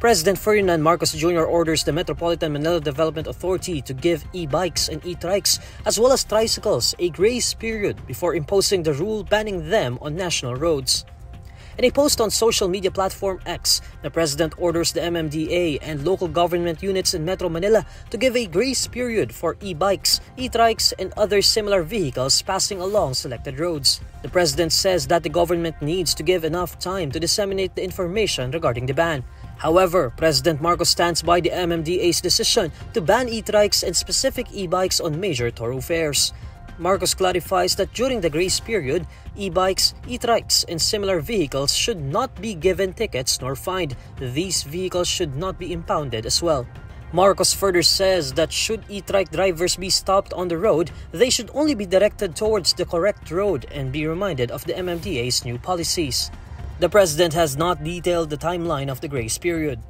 President Ferdinand Marcos Jr. orders the Metropolitan Manila Development Authority to give e-bikes and e-trikes as well as tricycles a grace period before imposing the rule banning them on national roads. In a post on social media platform X, the president orders the MMDA and local government units in Metro Manila to give a grace period for e-bikes, e-trikes, and other similar vehicles passing along selected roads. The president says that the government needs to give enough time to disseminate the information regarding the ban. However, President Marcos stands by the MMDA's decision to ban e-trikes and specific e-bikes on major thoroughfares. Marcos clarifies that during the grace period, e-bikes, e-trikes, and similar vehicles should not be given tickets nor fined. These vehicles should not be impounded as well. Marcos further says that should e-trike drivers be stopped on the road, they should only be directed towards the correct road and be reminded of the MMDA's new policies. The president has not detailed the timeline of the grace period.